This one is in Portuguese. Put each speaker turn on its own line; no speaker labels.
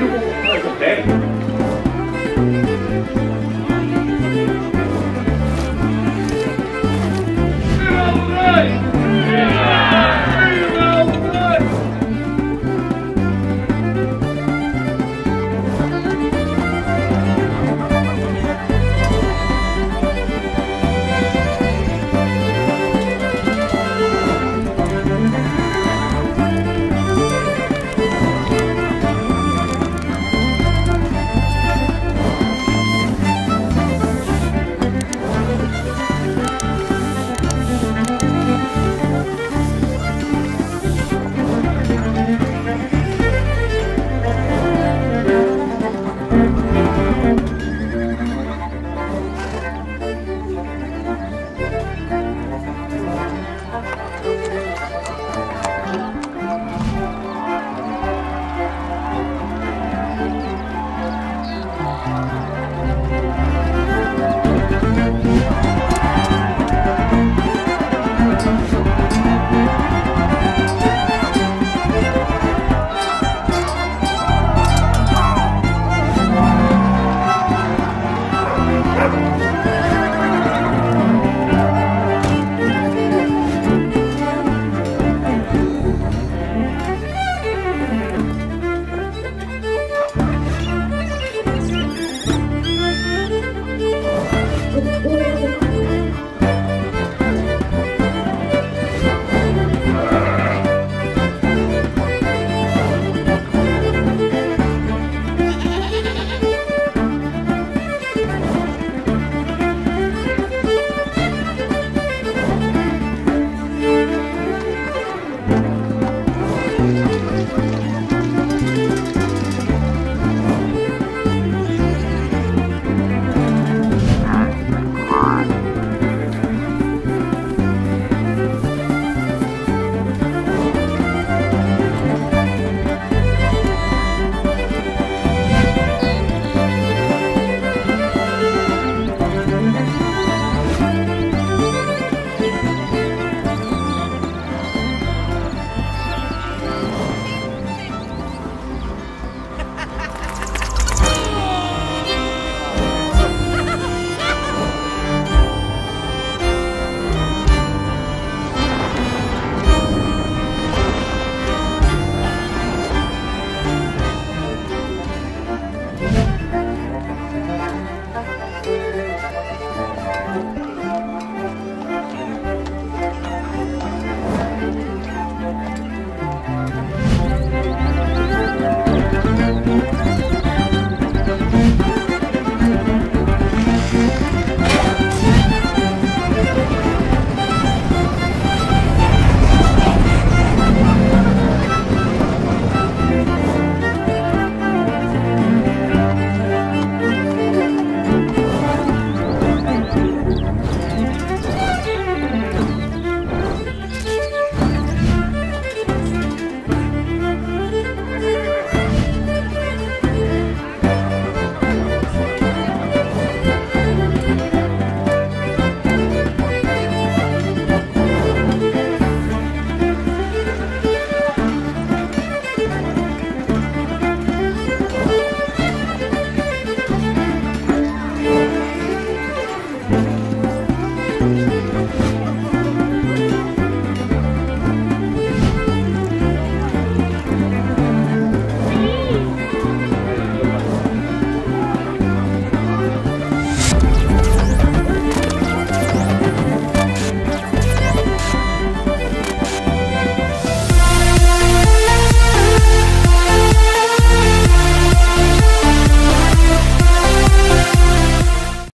no conjunto técnico.